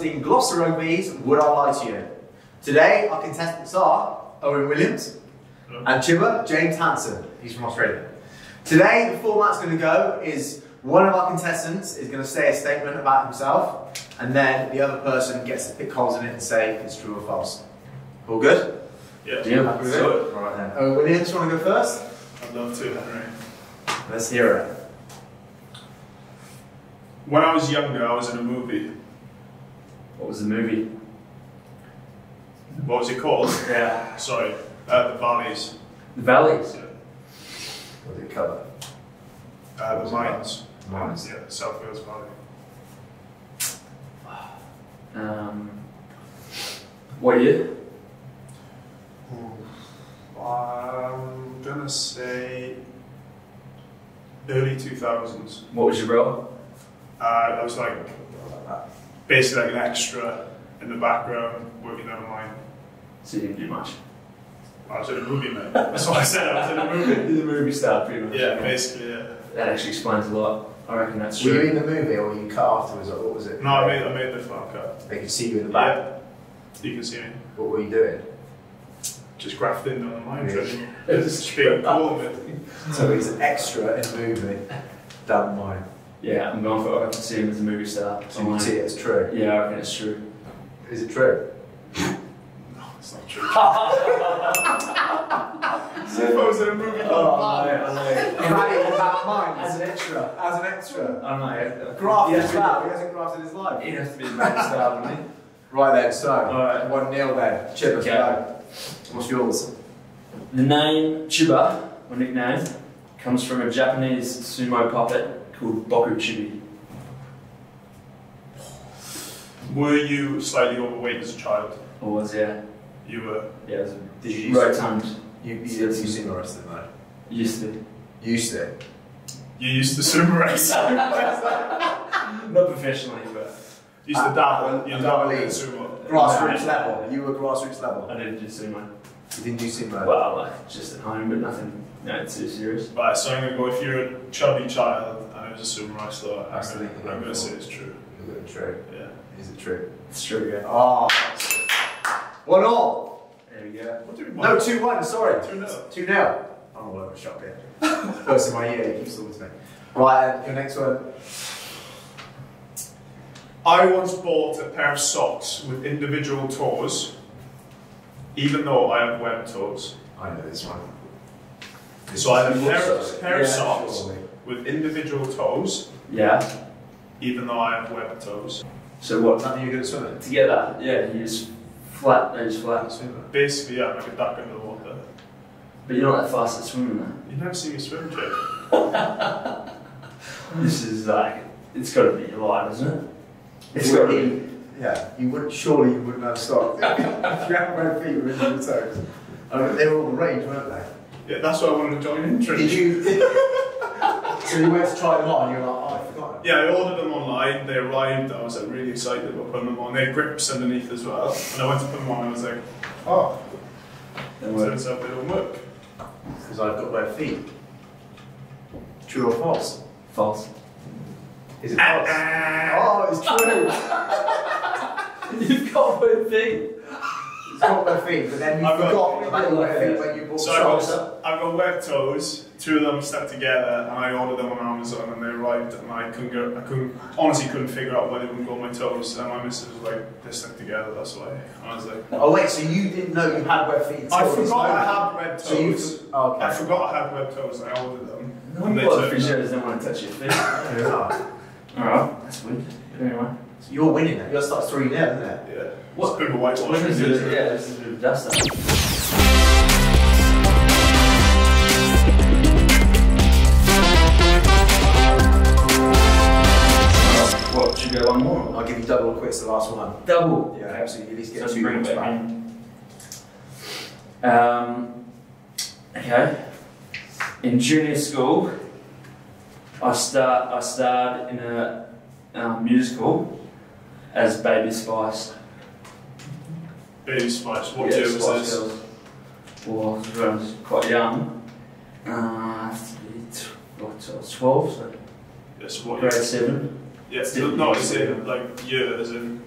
hosting Gloucester Rugby's Would I Lie to You? Today, our contestants are Owen Williams and Chibba James Hanson. He's from Australia. Today, the format's going to go is one of our contestants is going to say a statement about himself, and then the other person gets to pick holes in it and say if it's true or false. All good? Yeah. Yeah. Happy with So- it? All right then. Owen Williams, you want to go first? I'd love to, Henry. Let's hear it. When I was younger, I was in a movie. What was the movie? What was it called? Yeah. Sorry, uh, The Valleys. The Valleys. Yeah. What did it cover? Uh, the Mines. Mines. Yeah, South Wales Valley. Um, what year? I'm gonna say early 2000s. What was your role? Uh, I was like basically like an extra in the background working on a mine. So you didn't do much. I was in a movie, mate. That's what I said. I was in a movie. The movie star, pretty much. Yeah, basically. Yeah. That actually explains a lot. I reckon that's Were you true. in the movie or were you cut afterwards or what was it? No, I made I made the film cut. They could see you in the back. Yeah, you can see me. What were you doing? Just grafting on the mine Yeah. training. It was Just being cool, mate. So he's an extra in the movie. Down mine. Yeah, I'm going for. I can see him as a movie star. So you see it as true. Yeah, I reckon it's true. Is it true? No, it's not true. See if I was in a movie called Oh, Mine. I know. You had it about mine As an extra. As an extra. I know. Grafted Yes, as well. He hasn't grafted his life. He has to be a movie star, doesn't he? Right then, so Alright. one nil then. Chip us Okay. go. What's yours? The name Chiba, or nickname, comes from a Japanese sumo puppet called Boku Chibi. Were you slightly overweight as a child? Or was yeah, You were. yeah, was Did you use it? rotund. You, you, you seen the rest of them Used to. though? Used to. You used to sumo race. Not professionally, but You used to dabble. You dabbled in league. sumo. Grassroots level. You were grassroots level. I didn't do sumo. You didn't do sumo. Well, like just at home, but nothing, no, too serious. Right, so I'm gonna go. If you're a chubby child and I was a sumo wrestler, I'm gonna, I'm gonna say it's true. Is it true? Yeah. Is it true? It's true, yeah. Oh. One all. There we go. What do we No, two one. Sorry. Two nil. Two nil. I'm all over the shop here. First in my year, he keeps talking to me. Right, your next one. I once bought a pair of socks with individual toes, even though I have webbed toes. I know this one. So I have a pair of, socks? pair of socks surely. With individual toes, Yeah. even though I have webbed toes. So what? Nothing you're good at swimming. Together, yeah, you just flat, no, just flat. Swimmer. Basically, yeah, I'm like a duck under the water. But you're not that fast at swimming, though. You never see me swim, Jake. This is like, it's got to be alive, isn't it? It's got to be. Yeah, you wouldn't. surely you wouldn't have stopped. if you had both feet were in your toes. I mean, they were all the rage, weren't they? Yeah, that's why I wanted to join in. Did you? so you went to try them on. You're like, oh, I forgot. Yeah, I ordered them online. They arrived. I was like really excited about putting them on. They had grips underneath as well. And I went to put them on. I was like, oh, Don't worry. turns out they don't work. Because I've got both feet. True or false? False. Is it false? Ah. oh, it's true. You've got both feet. It's got both feet, but then you I've got- forgot about your feet when you bought So I've socks. got, I've got webbed toes. Two of them stuck together, and I ordered them on Amazon, and they arrived, and I couldn't get, I couldn't, honestly couldn't figure out why they wouldn't go on my toes. And my missus was like, they're stuck together. That's why. And I was like, Oh wait, so you didn't know you had webbed feet I forgot I moment. had webbed So you, toes. oh, okay. I forgot I had webbed toes, and I ordered them. No And one they bought turned fish up. don't want to touch your feet. Yeah. Alright, that's weird. But anyway. So you're winning that. You're start three now, isn't it? Yeah. What- It's a bit of. When is it? it? Yeah, this is a bit of dust up. What, should we go one more? I'll give you double or quits the last one. Double. Yeah, absolutely. At least get Just two bring points back back. in. Um, okay. In junior school, I start. I starred in a um, musical as Baby Spice. Baby Spice. What Yeah, year was Spice this? Girls. Well, I was quite young. Uh, t- what, I was 12, so Yes. What grade year? 7. Yeah. Still- No, it's in like year, as in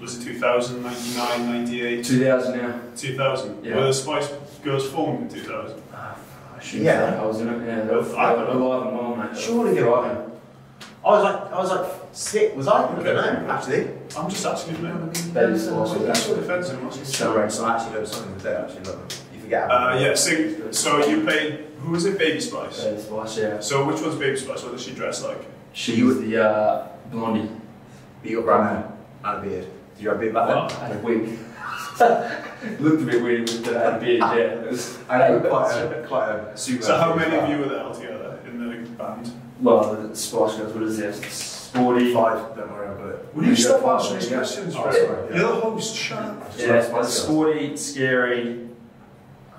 was it 2000, 99, 98, 2000 now. 2000? Yeah. Were the Spice Girls formed in 2000? I shouldn't Yeah. I was in it. Yeah, they Well, were, I- they were alive and well, mate. Surely they were. I was like, I was like six. Was I? I don't know. Actually, I'm just asking. Baby Spice. That's so defensive. wasn't it? celebrate. So I actually know something today. Actually, look, you forget. Uh, yeah, so, so you played, who was it, Baby Spice? Baby Spice, yeah. So which one's Baby Spice? What does she dress like? She was the uh, blondie. But you got brown hair and a beard. Did you have a beard back then? I had a wig. Looked a bit weird with the beard, yeah. It was, I know quite a quite a super. So how many of you were there altogether in the band? well, the Spice Girls, what is it? Sporty. Five. Don't worry about it. Will you Yeah, stop fine, asking these questions, Oh, right? sorry, yeah. You're the host, shut up. Yeah, like sporty, scary.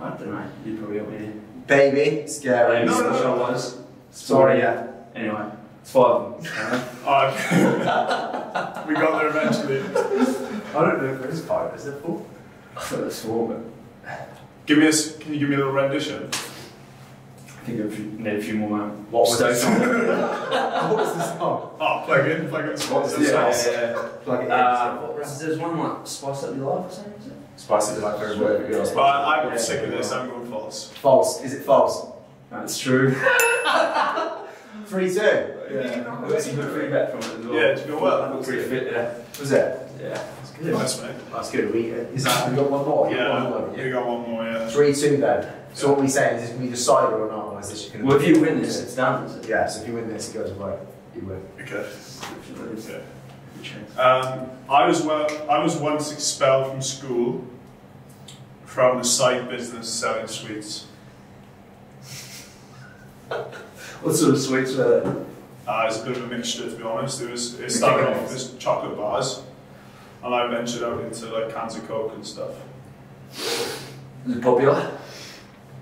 I don't know. You probably help me. Baby, scary. Baby no, no, no. was. Sorry, yeah. Anyway, it's five of them. Oh, okay. we got there eventually. I don't know if there is five. Is there four? I thought it was four, but Give me a, can you give me a little rendition? I think a few, need a few more. Um, What was Stoke the on. what was this song? Oh, plug in, plug in. What was the Yeah, song? yeah, yeah. Plug it in. Uh, what was- there's one like Spice Up Your Life or something, is it? Spice is like very word girls. But I'm Yeah. sick of this, I'm going false. False. Is it false? That's true. Three two. Yeah. got some good feedback from it as well. Yeah, did you go well? I look pretty fit, yeah. Was it? Yeah. That's good. Nice, mate. That's good. We, is that, have we got one more? You got one more, Yeah, we got one more, yeah. Three two then. So what we saying is, is we decide or not, or is this going Well, if you win this, it's done, is it? Yeah. So if you win this, it goes away. You win. Okay. If you lose, okay. Um, I was well. I was once expelled from school from the side business selling sweets. What sort of sweets were they? Uh, it's a bit of a mixture, to be honest. It was. It started off as chocolate bars, and I ventured out into like cans of Coke and stuff. Was it popular?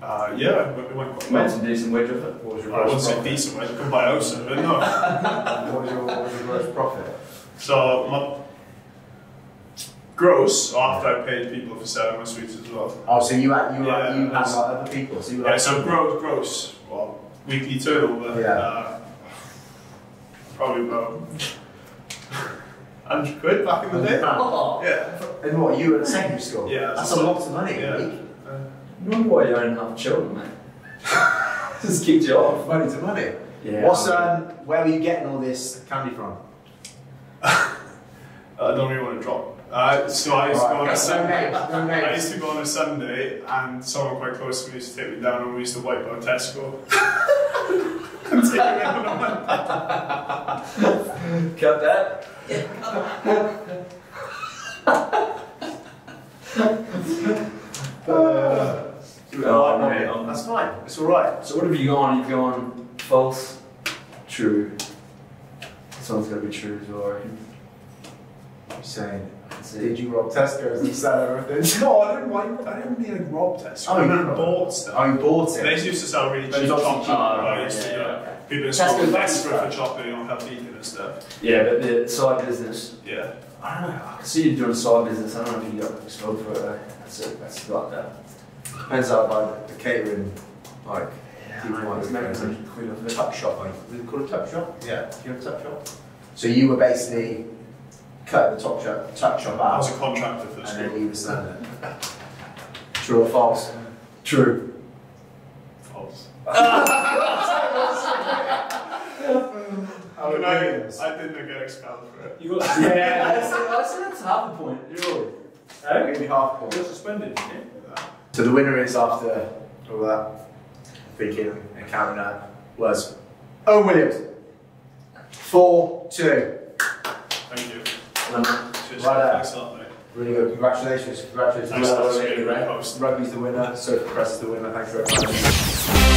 Uh, yeah, it went, it went quite Made well. some decent wage of it. What was your I wouldn't say decent, I couldn't buy a house out of it, no. What was your, what was your gross profit? So, my, gross, after I paid people for selling my sweets as well. Oh, so you had you Yeah, had you had like other people. So you Yeah, so gross, gross, well, weekly turnover. Yeah. Uh, probably about 100 quid back in the day. Oh. Yeah. And what you were at secondary school? Yeah, That's so- a lot of money yeah. a week. Uh, You wonder why you own half children, man. Just kicked you off. Money to money. Yeah. What's I um? Where were you getting all this candy from? I don't really want to drop. Uh, so I used to go on a no Sunday. names. No I used to go on a Sunday, and someone quite close to me used to take me down, and we used to wipe out Tesco. and take me out on a mean, cut that. Uh, Oh, mate, That's fine. It's all right. So what have you gone? You've gone false, true. This one's got to be true as well, I reckon. I'm saying. Let's. Did you rob Tesco's and sell everything? No, I didn't like. I didn't mean like rob Tesco. Oh, I you meant didn't bought stuff. Oh, you bought They used to sell really But cheap chocolate. Oh, right? yeah, yeah, yeah. Okay. People in Tesco's school value desperate for stuff. chocolate, you know, healthy eating and stuff. Yeah, but the side business. Yeah. I don't know. I can see you doing side business. I don't know if you got expelled for it. Though. That's it. That's like that. Depends out by the catering, like Yeah, People I know, want it's to making go some quid off it. tuck shop. Like, is it called a tuck shop? Yeah. Do you have a tuck shop? So you were basically cutting the top shop, tuck shop I was a contractor for the and school. then you were selling it. True or false? True. False. How And I, I didn't get expelled for it. You got yeah, I said, I said that's half a point. Really? Hey? Maybe half point. you got suspended, didn't you? So the winner is after all that thinking and counting that was Owen Williams. Four two. Thank you. Cheers. Right there. Thanks a lot, mate. Really good. Congratulations. Congratulations. Thanks, Well that's really Ray. great. Rugby's the winner. so Press is the winner. Thanks very much.